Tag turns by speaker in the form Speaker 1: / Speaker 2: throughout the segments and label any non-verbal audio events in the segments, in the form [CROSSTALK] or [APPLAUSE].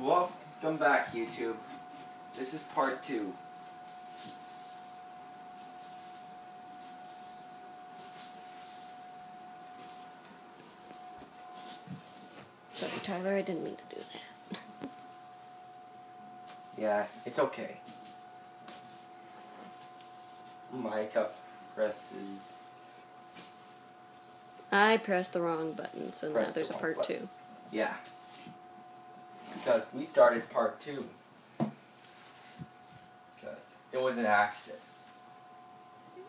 Speaker 1: Welcome back, YouTube. This is part two.
Speaker 2: Sorry, Tyler, I didn't mean to do that.
Speaker 1: Yeah, it's okay. My cup presses.
Speaker 2: I pressed the wrong button, so now
Speaker 1: Pressed the
Speaker 2: there's a part
Speaker 1: button.
Speaker 2: two.
Speaker 1: Yeah. Because we started part two. Because it was an accident.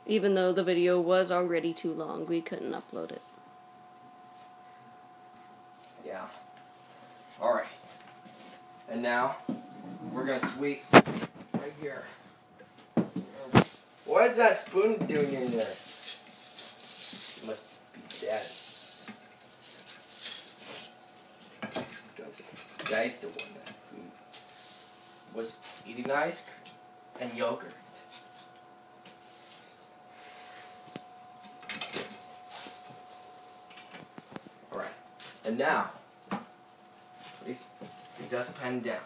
Speaker 2: Even though the video was already too long, we couldn't upload it.
Speaker 1: Yeah. Alright. And now, we're gonna sweep right here. What is that spoon doing in there? It must be dead. Daddy's the one that who was eating ice cream and yogurt. Alright. And now, place the dustpan down.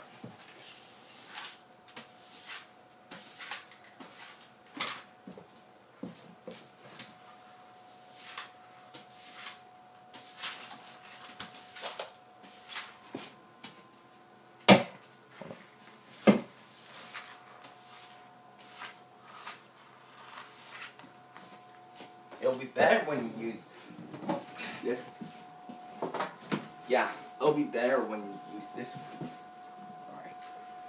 Speaker 1: It'll be better when you use this. Yeah, it'll be better when you use this one. Alright,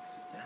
Speaker 1: sit down.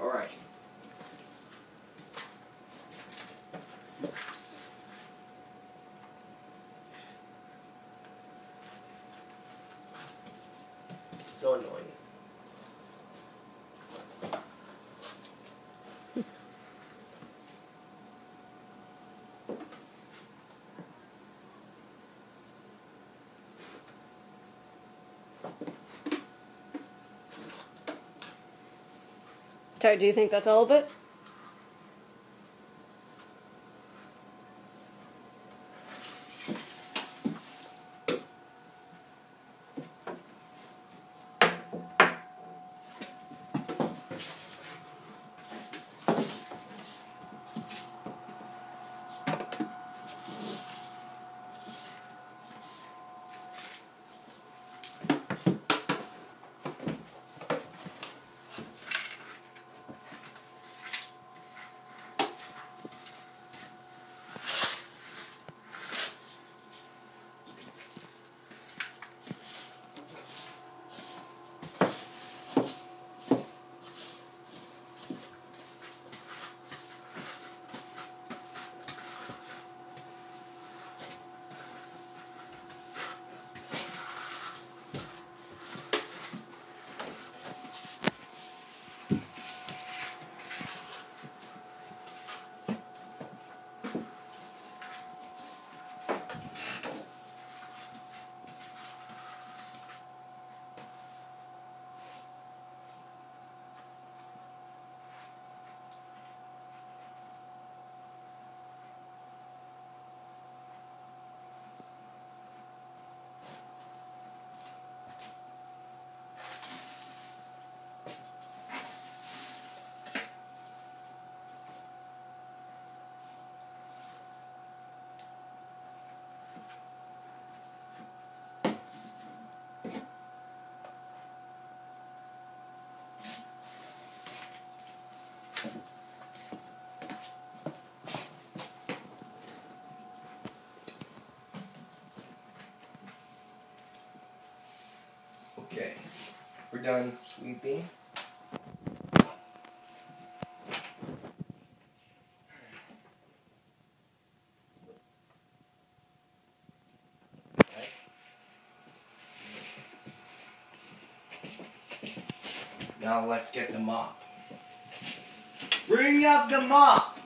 Speaker 1: Alright. So annoying.
Speaker 2: Tyler, do you think that's all of it?
Speaker 1: We're done sweeping. Now let's get the mop. Bring up the mop!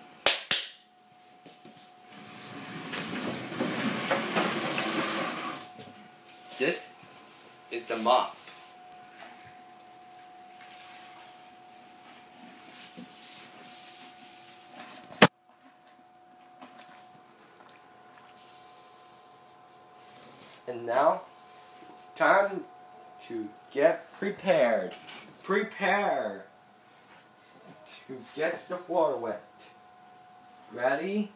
Speaker 1: This is the mop. And now, time to get prepared. Prepare to get the floor wet. Ready,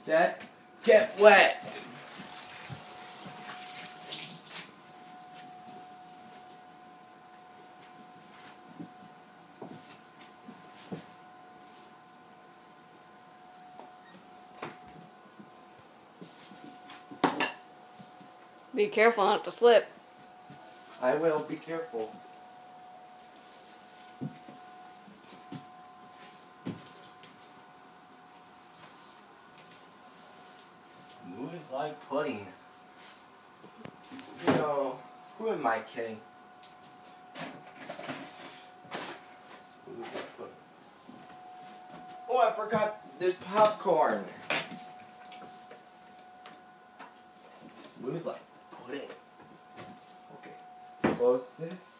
Speaker 1: set, get wet.
Speaker 2: Be careful not to slip.
Speaker 1: I will be careful. Smooth like pudding. You know, who am I kidding? Smooth like pudding. Oh, I forgot this popcorn. Smooth like close this.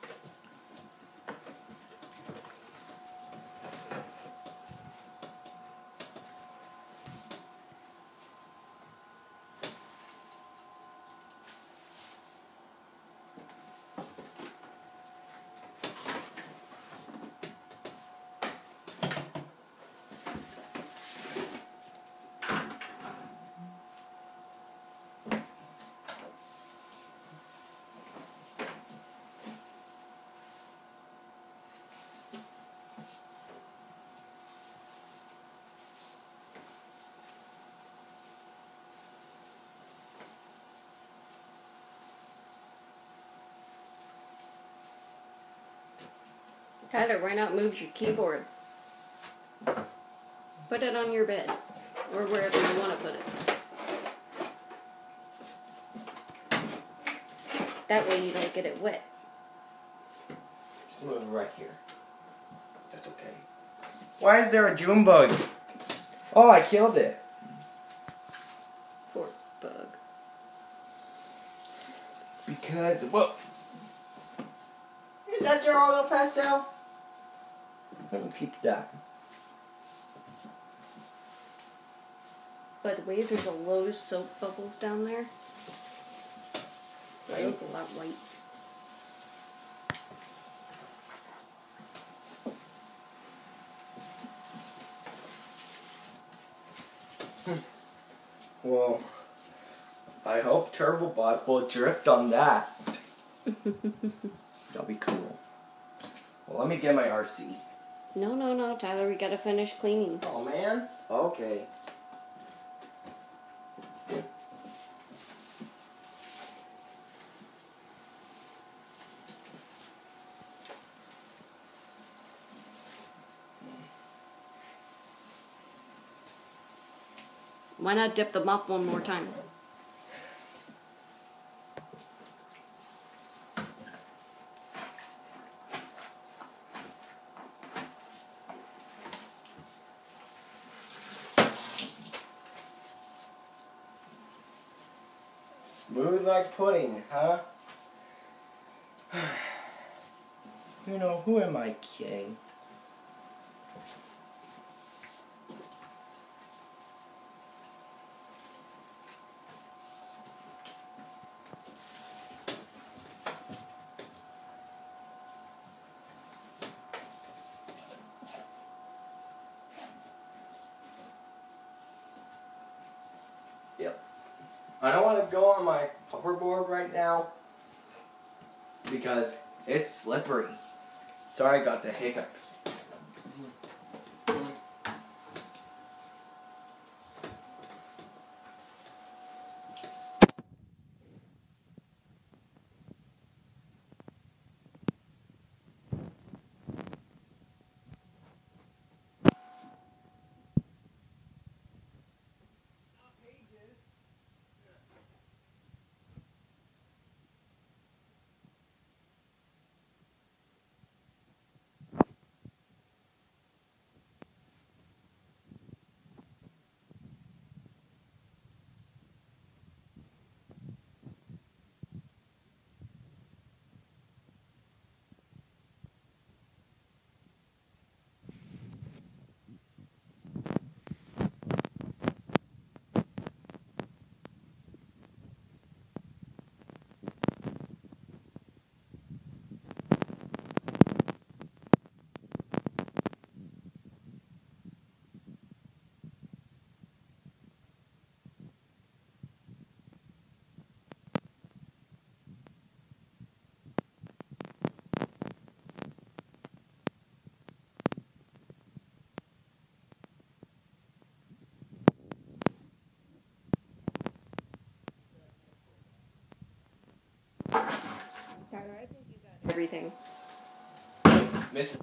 Speaker 2: Tyler, why not move your keyboard? Put it on your bed. Or wherever you want to put it. That way you don't get it wet.
Speaker 1: Just move it right here. That's okay. Why is there a June bug? Oh, I killed it.
Speaker 2: Poor bug.
Speaker 1: Because, whoa. Is that your auto pastel? Keep that.
Speaker 2: By the way, there's a load of soap bubbles down there. They look a lot white.
Speaker 1: Well, I hope Turbobot will drift on that. [LAUGHS] That'll be cool. Well, let me get my RC.
Speaker 2: No, no, no, Tyler, we gotta finish cleaning.
Speaker 1: Oh, man? Okay.
Speaker 2: Why not dip them up one more time?
Speaker 1: Smooth like pudding, huh? [SIGHS] you know, who am I kidding? Yep. I don't want to go on my hoverboard right now because it's slippery. Sorry I got the hiccups. Everything.
Speaker 2: Mrs.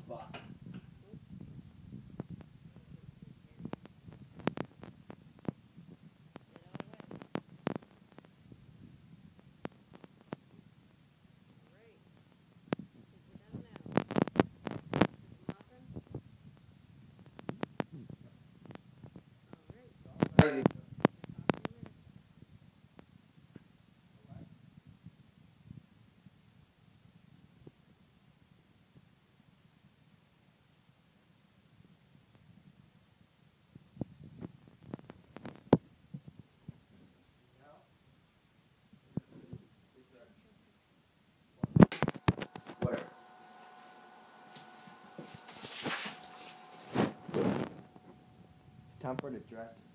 Speaker 2: The dress.